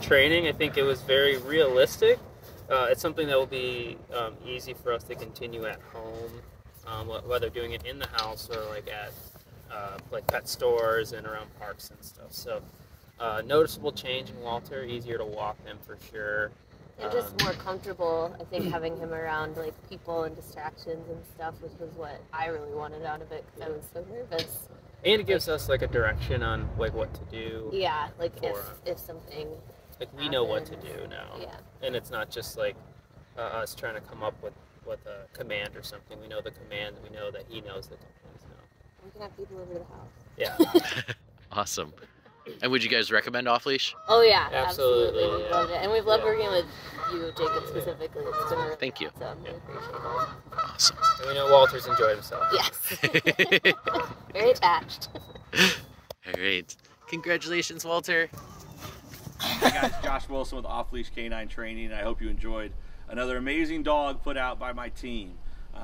training. I think it was very realistic. Uh, it's something that will be um, easy for us to continue at home, um, whether doing it in the house or like at uh, like pet stores and around parks and stuff. So uh, noticeable change in Walter. Easier to walk him for sure. And just Um, more comfortable, I think, having him around like people and distractions and stuff, which was what I really wanted out of it because I was so nervous. And it gives us like a direction on like what to do. Yeah, like if For- if something, Like we know what to do now. yeah, and it's not just like uh, us trying to come up with with a command or something. We know the command. We know that he knows the commands now. we can have people over to the house. Yeah, Awesome. And would you guys recommend off leash? Oh yeah, Absolutely, absolutely, we yeah. loved it, and we've loved Yeah. working with you, Jacob, specifically. It's been really Thank you. awesome. We appreciate it. Awesome. and we know Walter's enjoyed himself. Yes, very attached. All right. Congratulations, Walter. Hey guys, Josh Wilson with Off Leash Canine Training. I hope you enjoyed another amazing dog put out by my team.